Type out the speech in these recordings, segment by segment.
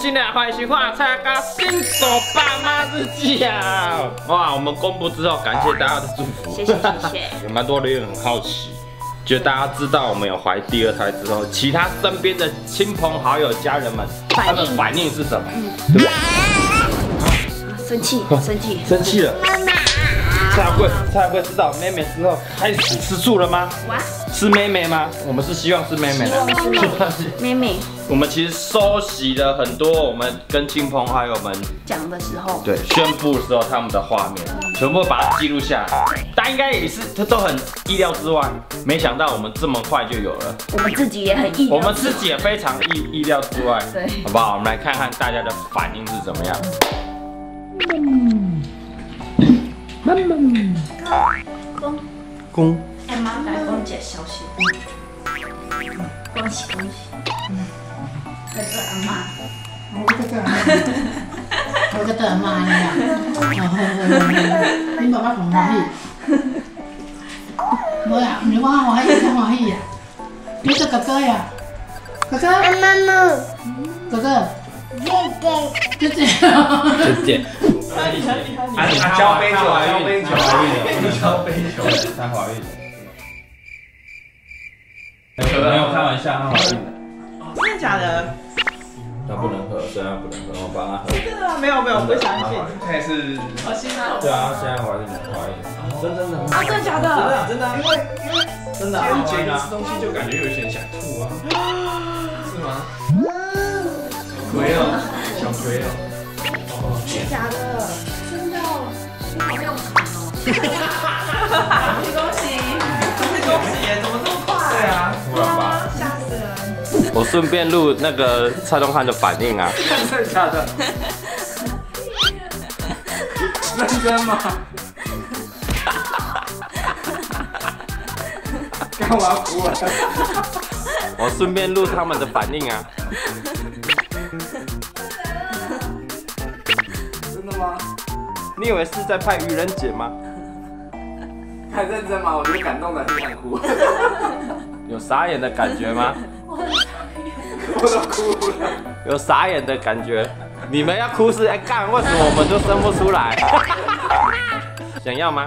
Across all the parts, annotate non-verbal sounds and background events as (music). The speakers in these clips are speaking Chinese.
今日欢喜发财，加新手爸妈日记啊！哇，我们公布之后，感谢大家的祝福，谢谢谢谢。有蛮多人也很好奇，就大家知道我们有怀第二胎之后，其他身边的亲朋好友、家人们，他们反应是什么？生气生气，生气 (laughs) 了。蔡小贵，蔡小贵知道妹妹之后开始吃醋了吗？哇，是妹妹吗？我们是希望是妹妹的。是妹妹我们其实收集了很多我们跟亲朋好友们讲的时候，对宣布的时候他们的画面，全部把它记录下来。大家应该也是，他都很意料之外，没想到我们这么快就有了。我们自己也很意我们自己也非常意意料之外，对好不好？我们来看看大家的反应是怎么样。公。公。哎，妈。来公姐消息。恭喜恭喜。嗯。这个阿妈。我个阿妈。我个阿妈呀。你爸爸同我去。我呀，你我我还想我去呀。你是哥哥呀？哥哥。阿妈呢？哥哥。姐姐。姐姐。啊，你交杯酒，交杯酒，交杯酒，她怀孕了。没有开玩笑，她怀孕了。真的假的？她不能喝，虽然不能喝，我帮他喝。真的吗？没有没有，不相信。他也是好心啊！对啊，现在怀孕了，怀孕了，真真的。啊，真的假的？真的，因为因为真的啊，接一吃东西就感觉有点想吐啊，是吗？(laughs) 亏哦，小亏哦。假的，真的，你好用心哦！恭喜恭喜恭喜耶！怎么这么快？对啊，突然吧。吓死人！我顺便录那个蔡东汉的反应啊。真的假的？认真吗？干嘛哭了。我顺便录他们的反应啊。你以为是在拍愚人节吗？(laughs) 很认真吗？我觉得感动的很想哭，(laughs) 有傻眼的感觉吗？我都哭了。有傻眼的感觉。你们要哭是哎干，为什么我们都生不出来？(laughs) 想要吗？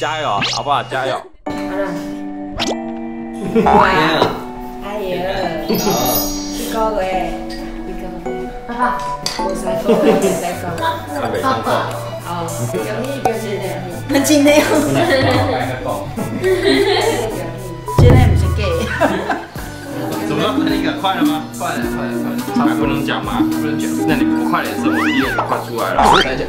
加油，好不好？加油！哎呀，一个月，一个月，哈哈，我才说我才讲，台北上课。哦，很真的哦，真的不是假的。怎么了？那你赶快了吗？快了，快了，快了，还不能讲吗？不能讲。那你不快点生，我第二个快出来了。再讲。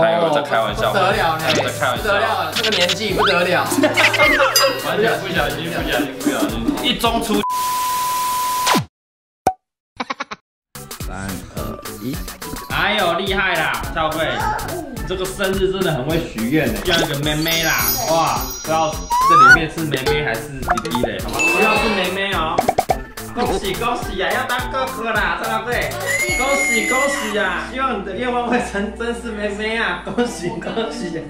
还有在开玩笑吗不得了呢，在开玩笑不得了，这个年纪不得了。(laughs) 完全不小心，不小心，不小心，一中出。三二一，哎呦，厉害啦，赵贵，这个生日真的很会许愿呢，要一个妹妹啦，哇，不知道这里面是妹妹还是弟弟嘞，好吗？不要是妹妹哦。恭喜恭喜呀、要当哥哥啦，赵贵，恭喜恭喜呀、希望你的愿望会成真，是妹妹啊，恭喜恭喜。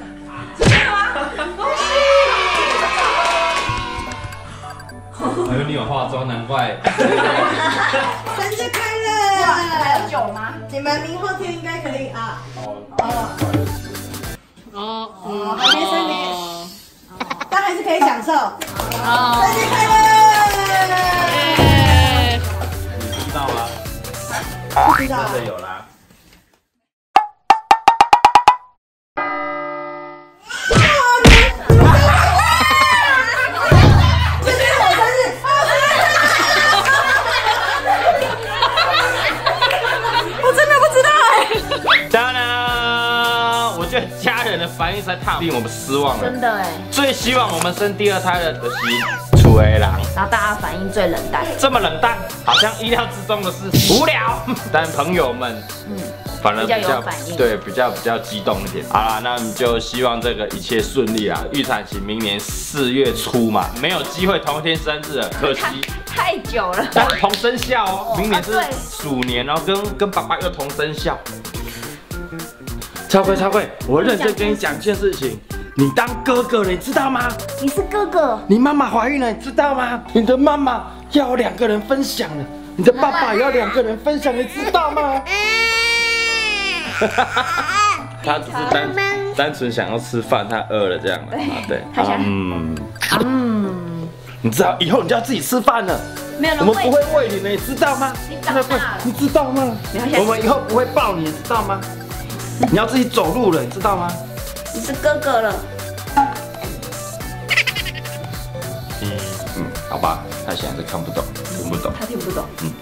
哎呦，你有化妆，难怪。生日快乐！还有酒吗？你们明后天应该可以啊。哦，哦哦，还没生日，但还是可以享受。哦生日快乐！你知道吗？不知道。真的有啦。家人的反应实在太令我们失望了。真的哎，最希望我们生第二胎的是楚维郎，然后大家反应最冷淡。这么冷淡，好像意料之中的事无聊。(laughs) 但朋友们，嗯，反而比比较反应对，比较比较激动一点。好啦，那我们就希望这个一切顺利啊！预产期明年四月初嘛，没有机会同一天生日了，可惜。(laughs) 太久了。但同生肖哦，明年是鼠年哦，跟跟爸爸又同生肖。超贵超贵，我认真跟你讲一件事情，你当哥哥了，你知道吗？你是哥哥，你妈妈怀孕了，你知道吗？你的妈妈要两个人分享了，你的爸爸也要两个人分享，你知道吗？他只是单单纯想要吃饭，他饿了这样对，他想嗯嗯，你知道以后你就要自己吃饭了，没有人我们不喂会喂你的，你知道吗？你长大了你知道吗？我们以后不会抱你，你知道吗？你要自己走路了，你知道吗？你是哥哥了。嗯嗯，好吧，他现在是看不懂，听不懂。他听不懂。嗯。